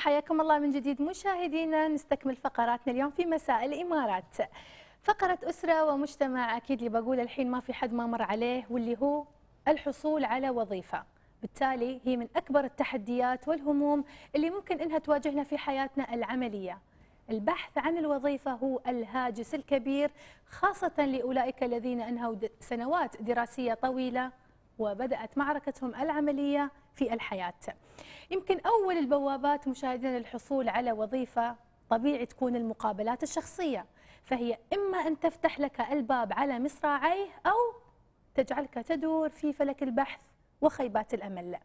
حياكم الله من جديد مشاهدينا. نستكمل فقراتنا اليوم في مساء الإمارات. فقرة أسرة ومجتمع أكيد اللي بقول الحين ما في حد ما مر عليه واللي هو الحصول على وظيفة. بالتالي هي من أكبر التحديات والهموم اللي ممكن إنها تواجهنا في حياتنا العملية. البحث عن الوظيفة هو الهاجس الكبير خاصة لأولئك الذين أنهوا سنوات دراسية طويلة. وبدأت معركتهم العملية في الحياة. يمكن أول البوابات مشاهدينا للحصول على وظيفة طبيعي تكون المقابلات الشخصية فهي إما أن تفتح لك الباب على مصراعيه أو تجعلك تدور في فلك البحث وخيبات الأمل.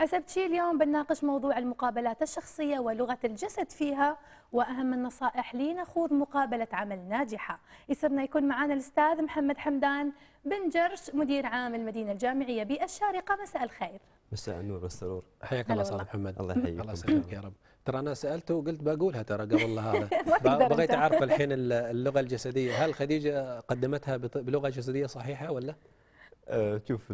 أسبتشي اليوم بنناقش موضوع المقابلات الشخصية ولغة الجسد فيها وأهم النصائح لنخوض مقابلة عمل ناجحة. يسرنا يكون معنا الأستاذ محمد حمدان بن جرش مدير عام المدينة الجامعية بالشارقة. مساء الخير. مساء النور والسرور. حياك الله أستاذ محمد. الله يحييك الله يسلمك يا رب. ترى أنا سألته وقلت بقولها ترى قبل هذا. بغيت. أعرف الحين اللغة الجسدية. هل خديجة قدمتها بط- بلغة جسدية صحيحة ولا؟ شوف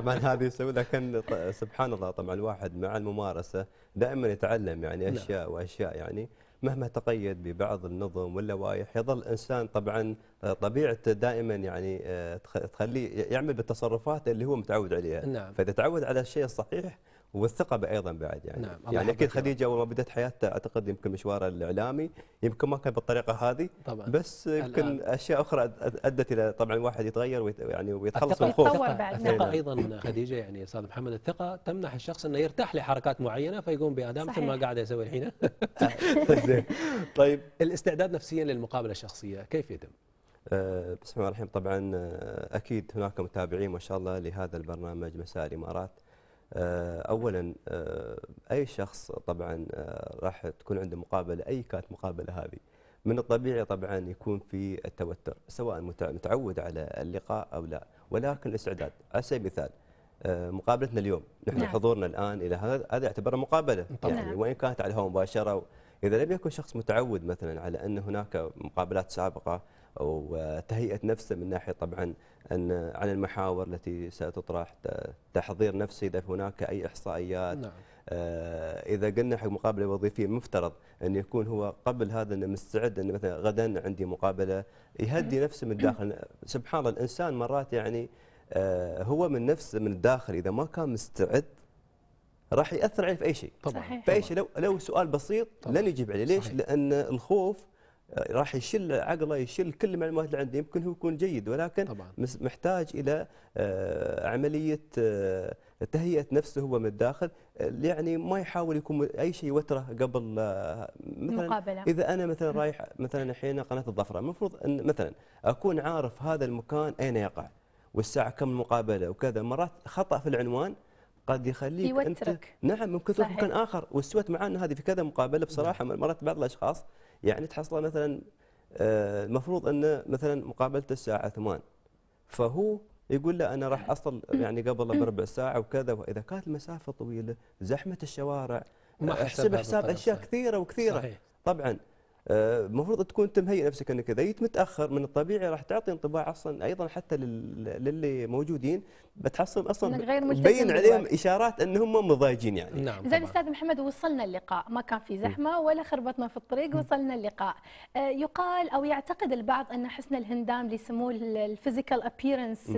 طبعا هذه يسوي لكن سبحان الله طبعا الواحد مع الممارسة دائما يتعلم يعني نعم. أشياء وأشياء يعني مهما تقيد ببعض النظم واللوائح يظل الانسان طبعا آه، طبيعته دائما يعني آه، تخ- تخليه يعمل بالتصرفات اللي هو متعود عليها نعم. فإذا تعود على الشيء الصحيح والثقة أيضا بعد يعني نعم، يعني أكيد. خديجة اول ما بدأت حياتها أعتقد يمكن مشوارها الإعلامي يمكن ما كان بالطريقة هذه طبعا بس يمكن الآن. أشياء أخرى أد- أدت إلى طبعا الواحد يتغير ويت يعني ويتخلص من الخوف يتطور الثقة-. الثقة نعم. أيضا خديجة يعني أستاذ محمد الثقة تمنح الشخص إنه يرتاح لحركات معينة فيقوم بأداء مثل ما. قاعد يسوي الحين زين. طيب الاستعداد نفسيا للمقابلة الشخصية كيف يتم؟ آه، بسم الله الرحمن الرحيم طبعا آه، أكيد هناك متابعين ما شاء الله لهذا البرنامج مساء الإمارات اولا آه، أي شخص طبعا آه، راح تكون عنده مقابلة أي كانت مقابلة هذه من الطبيعي طبعا يكون في التوتر سواء متع- متعود على اللقاء أو لا ولكن الاستعداد على سبيل المثال آه، مقابلتنا اليوم نحن نعم. حضورنا الآن إلى هذا هذا يعتبر مقابلة طبعاً. يعني نعم. وإن كانت على الهواء مباشرة إذا لم يكن شخص متعود مثلا على أن هناك مقابلات سابقة أو تهيئة نفسه من ناحية طبعا أن عن المحاور التي ستطرح تحضير نفسه إذا هناك أي إحصائيات نعم آه، إذا قلنا حق مقابلة وظيفية مفترض أن يكون هو قبل هذا انه مستعد انه مثلا غدا عندي مقابلة يهدي نفسه من الداخل سبحان الله الإنسان مرات يعني آه، هو من نفسه من الداخل إذا ما كان مستعد راح يأثر عليه في أي شيء طبعا صحيح. في اي شيء لو لو سؤال بسيط طبعاً. لن يجيب عليه ليش؟ صحيح. لأن الخوف آه، راح يشل عقله يشل كل المعلومات اللي عنده يمكن هو يكون جيد ولكن طبعا. مس- محتاج إلى آه، عملية آه، تهيئة نفسه هو من الداخل يعني ما يحاول يكون أي شيء يوتره قبل آه، مثلا مقابلة. إذا أنا مثلا رايح مثلا الحين قناة الظفرة المفروض إن مثلا أكون عارف هذا المكان أين يقع والساعة كم المقابلة وكذا مرات خطأ في العنوان قد يخليك انت يوترك. نعم ممكن تروح. مكان آخر. واستوت معنا هذه في كذا مقابلة بصراحة مرات بعض الأشخاص يعني تحصل مثلا آه، المفروض إنه مثلا مقابلته الساعة 8 فهو يقول لا أنا راح أصل يعني قبل بربع ساعة وكذا. وإذا كانت المسافة طويلة زحمة الشوارع ما احسب حساب أشياء. كثيرة وكثيرة. صحيح. طبعا آه، المفروض تكون انت مهيئ نفسك أنك إذا جيت متأخر من الطبيعي راح تعطي انطباع أصلا أيضا حتى لل- للي موجودين. بتحصل أصلا إنك غير ملتزم تبين عليهم. إشارات أنهم مضايجين يعني. نعم زين أستاذ محمد وصلنا اللقاء. ما كان في زحمة ولا خربطنا في الطريق وصلنا اللقاء. آه، يقال أو يعتقد البعض أن حسن الهندام اللي يسموه ال physical appearance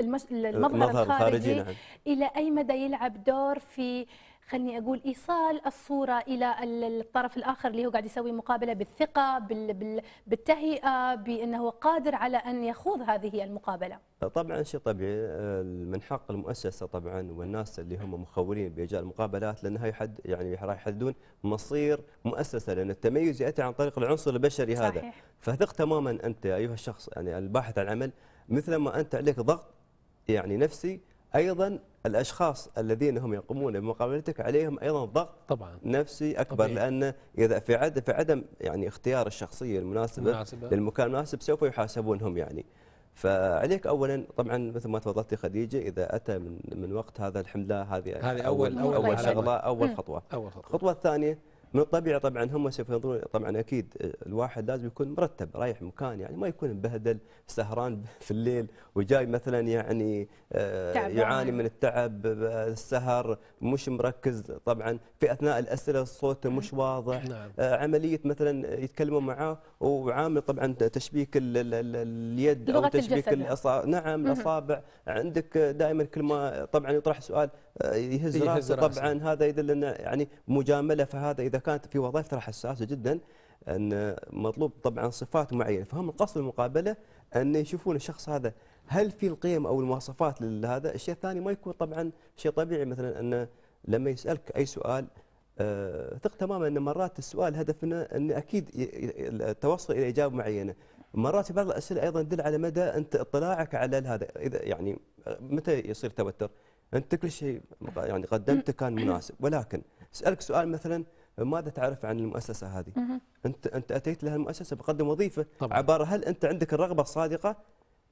المظهر المظهر الخارجي نعم. إلى أي مدى يلعب دور في خلني أقول إيصال الصورة إلى ال- الطرف الآخر اللي هو قاعد يسوي مقابلة بالثقة بال- بال- بالتهيئة بأنه هو قادر على أن يخوض هذه المقابلة. طبعا شيء طبيعي من حق المؤسسة طبعا والناس اللي هم مخولين باجراء المقابلات لانها يحد يعني راح يحددون مصير مؤسسة لأن التميز يأتي عن طريق العنصر البشري هذا. صحيح. فثق تماما أنت أيها الشخص يعني الباحث عن عمل مثل ما أنت عليك ضغط يعني نفسي أيضا الأشخاص الذين هم يقومون بمقابلتك عليهم أيضا ضغط طبعا نفسي أكبر طبيعي. لأن إذا في عدم في عدم يعني اختيار الشخصية المناسبة مناسبة للمكان المناسب سوف يحاسبون هم يعني فعليك اولا طبعا مثل ما تفضلتي خديجة إذا أتى من من وقت هذا الحمد لله هذه هذه أول- أول أول. شغلة أول مم. خطوة أول خطوة الخطوة الثانية من الطبيعي طبعا هم سوف ينظرون طبعا أكيد الواحد لازم يكون مرتب رايح مكان يعني ما يكون مبهدل سهران في الليل وجاي مثلا يعني آه،. يعاني من التعب آه، السهر مش مركز طبعا في أثناء الأسئلة الصوت مش واضح نعم آه، عملية مثلا يتكلمون معاه وعامل طبعا تشبيك ال- ال- ال- اليد لغة أو تشبيك الجسد. الأصابع نعم الأصابع عندك دائما كل ما طبعا يطرح سؤال آه، يهز يهز راسه. طبعا هذا يدل إنه يعني مجاملة فهذا إذا كانت في وظائف ترى حساسه جدا أن مطلوب طبعا صفات معينة. فهم القصد المقابلة أن يشوفون الشخص هذا هل في القيم أو المواصفات لهذا. الشيء الثاني ما يكون طبعا شيء طبيعي مثلا انه لما يسألك أي سؤال آه، ثق تماما أن مرات السؤال هدفنا أن أكيد التوصل إلى إجابة معينة. مرات في بعض الأسئلة أيضا تدل على مدى أنت اطلاعك على هذا. إذا يعني متى يصير توتر؟ أنت كل شيء يعني قدمته كان مناسب. ولكن أسألك سؤال مثلا ماذا تعرف عن المؤسسة هذه. أنت أنت أتيت لها المؤسسة بقدم وظيفة. طبعاً. عبارة هل أنت عندك الرغبة الصادقة؟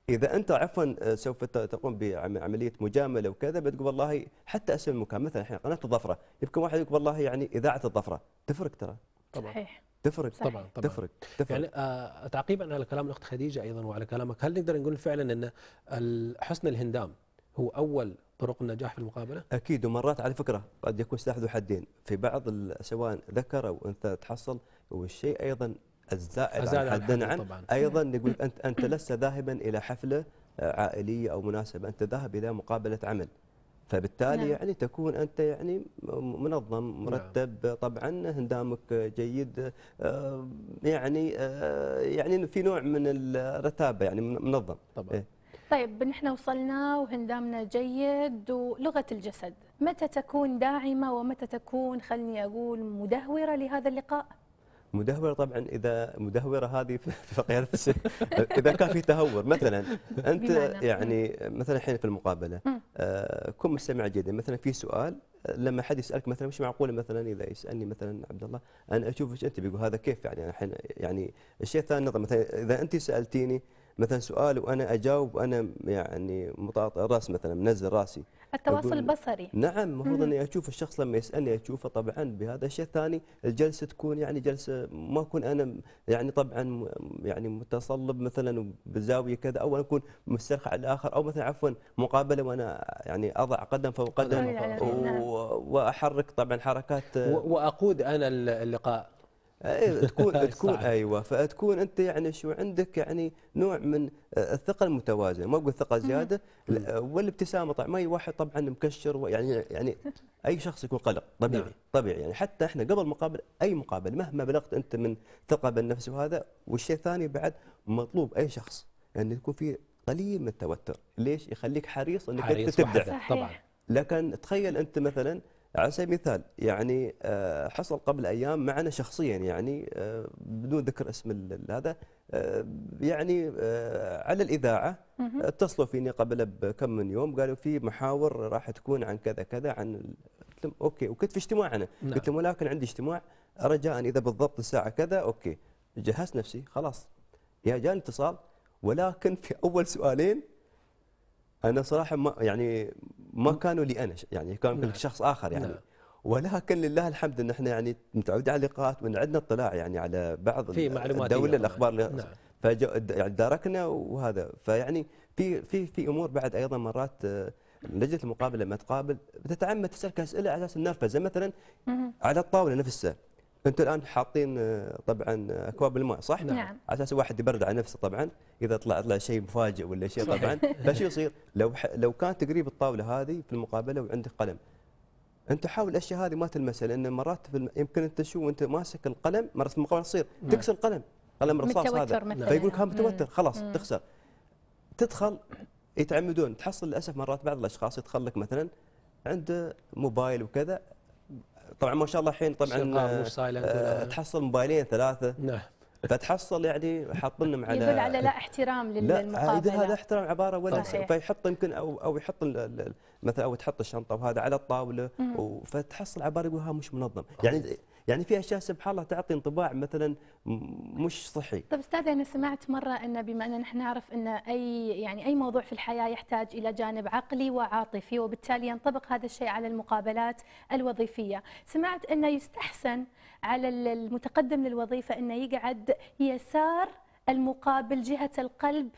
إذا أنت عفوا آه، سوف ت- تقوم بعمليه مجاملة وكذا بتقول والله حتى اسم المكان. مثلا الحين قناة الظفرة. يمكن واحد يقول والله يعني إذاعة الظفرة. تفرق ترى. طبعا. صحيح. تفرق. صحيح. طبعا طبعا. تفرق تفرق. يعني آه تعقيبا على كلام الأخت خديجة أيضا وعلى كلامك هل نقدر نقول فعلا أن حسن الهندام هو أول طرق النجاح في المقابلة؟ أكيد ومرات على فكرة قد يكون سلاح ذو حدين في بعض سواء ذكر أو أنثى تحصل والشيء أيضا الزائد عن حد طبعاً. أيضا نقول انت أنت لست ذاهبا إلى حفلة آه، عائلية أو مناسبة أنت ذاهب إلى مقابلة عمل فبالتالي نعم. يعني تكون أنت يعني منظم مرتب طبعا هندامك جيد آه، يعني آه، يعني في نوع من الرتابة يعني من- منظم طبعا إيه. طيب نحن وصلنا وهندامنا جيد ولغة الجسد. متى تكون داعمة ومتى تكون خلني أقول مدهورة لهذا اللقاء؟ مدهورة طبعا إذا مدهورة هذه في قياده السير إذا كان في تهور مثلا أنت؟ يعني مثلا الحين في المقابلة. آه، كن مستمع جيدا. مثلا في سؤال لما حد يسألك مثلا مش معقول مثلا؟ إذا يسألني مثلا عبد الله أنا اشوفك أنت بيقول. هذا كيف يعني؟ الحين يعني الشيء الثاني مثلا إذا أنت سألتيني مثلا سؤال وأنا أجاوب وأنا يعني مطاط الرأس مثلا منزل رأسي التواصل البصري نعم المفروض. إني أشوف الشخص لما يسألني أشوفه طبعا بهذا الشيء الثاني الجلسة تكون يعني جلسة ما أكون أنا يعني طبعا يعني متصلب مثلا بزاوية كذا أو أكون مسترخي على الآخر أو مثلا عفوا مقابلة وأنا يعني أضع قدم فوق قدم قدم. نعم. وأحرك طبعا حركات وأقود أنا ال- اللقاء أيوة تكون تكون. أيوه فتكون أنت يعني شو عندك يعني نوع من الثقه المتوازنه ما أقول ثقه زيادة لا، والابتسامة طبعا ما اي واحد طبعا مكشر يعني يعني أي شخص يكون قلق طبيعي نعم. طبيعي يعني حتى إحنا قبل مقابله أي مقابله مهما بلغت أنت من ثقة بالنفس وهذا والشيء الثاني بعد مطلوب أي شخص ان يعني يكون في قليل من التوتر ليش يخليك حريص إنك أنت حريص تبدع وحذر. صحيح. طبعا لكن تخيل أنت مثلا على سبيل المثال يعني آه، حصل قبل أيام معنا شخصيا يعني آه، بدون ذكر اسم هذا آه، يعني على الإذاعة. اتصلوا فيني قبل بكم من يوم قالوا في محاور راح تكون عن كذا كذا عن قلت لهم okay وكنت في اجتماع أنا نعم. قلت لهم ولكن عندي اجتماع رجاء إذا بالضبط الساعة كذا okay جهزت نفسي خلاص يا جاني اتصال ولكن في أول سؤالين أنا صراحة ما يعني ما كانوا لي أنا يعني كانوا نعم. لشخص آخر يعني. نعم. ولكن لله الحمد إن إحنا يعني متعودين على اللقاءات وان عندنا اطلاع يعني على بعض في معلومات الدولة الأخبار اللي نعم. فج يعني داركنا وهذا. فيعني في في في أمور بعد أيضا مرات آه، لجنة المقابلة لما تقابل بتتعمد تسألك أسئلة على أساس النرفزه مثلا. على الطاولة نفسها. أنتم الآن حاطين آه، طبعا آه، أكواب الماء صح؟ نعم. على أساس الواحد يبرد على نفسه طبعا إذا طلع طلع شيء مفاجئ ولا شيء طبعا فشو يصير؟ لو ح... لو كانت قريب الطاولة هذه في المقابلة وعندك قلم انت حاول الأشياء هذه ما تلمسها لأن مرات في الم... يمكن انت شو وانت ماسك القلم مرات في المقابلة تصير تكسر القلم قلم رصاص هذا فيقول لك ها. متوتر خلاص. تخسر تدخل يتعمدون تحصل للأسف مرات بعض الأشخاص يدخل لك مثلا عنده موبايل وكذا طبعا ما شاء الله الحين طبعا آه، آه، تحصل موبايلين ثلاثة. نعم. فتحصل يعني حاطنهم على يدل على لا احترام لا للمقابلة. إذا هذا احترام عبارة ولا. فيحط يمكن أو أو يحط ال- ال- مثلا أو تحط الشنطة وهذا على الطاولة فتحصل عبارة يقول ها مش منظم. يعني يعني في أشياء سبحان الله تعطي انطباع مثلا مش صحي. طب أستاذ أنا سمعت مرة أن بما أن نحن نعرف أن أي يعني أي موضوع في الحياة يحتاج إلى جانب عقلي وعاطفي وبالتالي ينطبق هذا الشيء على المقابلات الوظيفية، سمعت انه يستحسن على ال- المتقدم للوظيفة انه يقعد يسار المقابل جهة القلب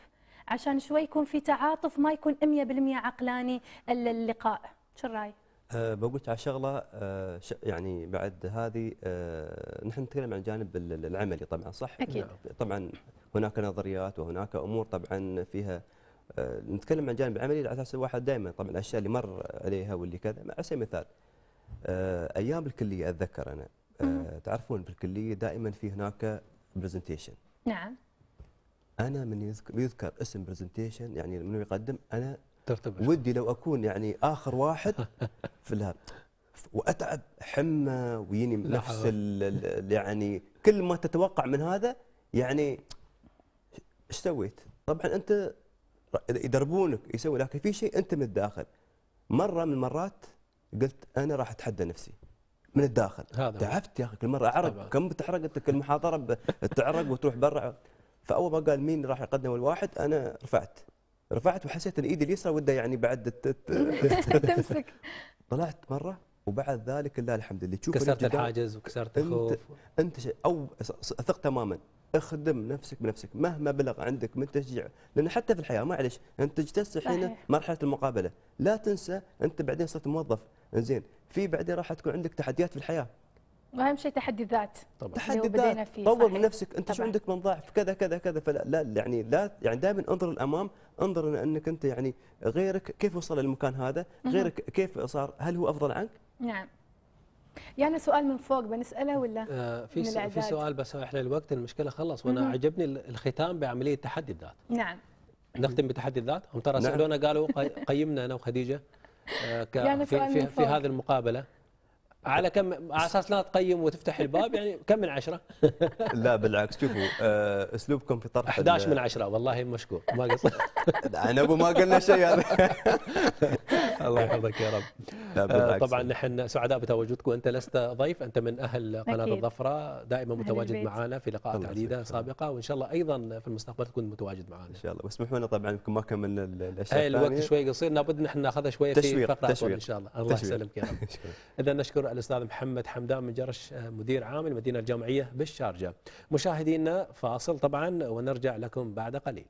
عشان شوي يكون في تعاطف ما يكون 100% عقلاني ال- اللقاء، شو الرأي؟ أه بقول على شغلة أه ش- يعني بعد هذه أه نحن نتكلم عن الجانب ال- العملي طبعا صح؟ أكيد. نعم. طبعا هناك نظريات وهناك أمور طبعا فيها أه نتكلم عن الجانب العملي على أساس الواحد دائما طبعا الأشياء اللي مر عليها واللي كذا على سبيل المثال أه أيام الكلية أتذكر أنا. أه تعرفون بالكلية دائما في هناك برزنتيشن نعم أنا من يذكر, يذكر اسم برزنتيشن يعني من يقدم أنا ترتب ودي لو أكون يعني آخر واحد في الهاب وأتعب حمى ويني نفس. ال- يعني كل ما تتوقع من هذا يعني إيش سويت؟ طبعا أنت يدربونك يسوي لكن في شيء أنت من الداخل. مرة من المرات قلت أنا راح أتحدى نفسي من الداخل. هذا. تعبت يا أخي كل مرة. طبعاً. اعرق كم بتحرق أنت؟ كل محاضرة بتعرق وتروح برا. فأول ما قال مين راح يقدم الواحد أنا رفعت. رفعت وحسيت إن إيدي اليسرى ودها يعني بعد تمسك. طلعت مرة وبعد ذلك الله الحمد لله. تشوف كسرت الحاجز وكسرت أنت- الخوف. أنت شيء أو ثق تماما. اخدم نفسك بنفسك. مهما بلغ عندك من تشجيع. لأن حتى في الحياة معلش أنت اجتزت الحين. مرحلة المقابلة. لا تنسى أنت بعدين صرت موظف. زين في بعدين راح تكون عندك تحديات في الحياة. وأهم شيء تحدي الذات طبعا تحدي الذات طور. من نفسك. أنت شو طبعاً. عندك من ضعف؟ كذا كذا كذا. فلا لا يعني لا يعني دائما انظر للأمام. انظر انك أنت يعني غيرك. كيف وصل للمكان هذا؟ غيرك كيف صار؟ هل هو أفضل عنك؟ نعم. يعني سؤال من فوق بنسأله ولا آه، في من في. سؤال بس إحنا الوقت المشكلة خلص. وأنا. عجبني ال- الختام بعملية تحدي الذات نعم. نختم بتحدي الذات هم ترى نعم. سالونا قالوا قي- قيمنا أنا وخديجة آه، يعني في سؤال في, في. هذه المقابلة. على كم على أساس لا تقيم وتفتح الباب يعني كم من عشرة؟ لا بالعكس شوفوا آه، اسلوبكم في طرح 11 ال- من عشرة والله مشكور ما قصر أنا ابو ما قلنا شيء هذا الله يحفظك يا رب لا آه، بالعكس طبعا نحن سعداء بتواجدك وانت لست ضيف أنت من أهل قناة أكيد. الظفرة دائما متواجد. معنا في لقاءات عديدة. سابقة وإن شاء الله أيضا في المستقبل تكون متواجد معنا إن شاء الله واسمحوا لنا طبعا يمكن ما كملنا ال- الأشياء اي الوقت. شوي قصير لابد نحن ناخذها شوية في فقرة. إن شاء الله الله. يسلمك يا رب. اذا نشكر الأستاذ محمد حمدان من جرش آه، مدير عام المدينة الجامعية بالشارجة. مشاهدينا فاصل طبعا ونرجع لكم بعد قليل.